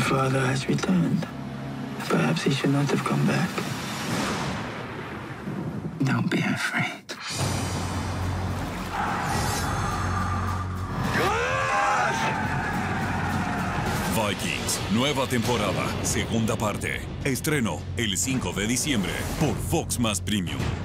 My father has returned. Perhaps he should not have come back. Don't be afraid. Vikings, nueva temporada, segunda parte. Estreno el 5 de diciembre por Fox Más Premium.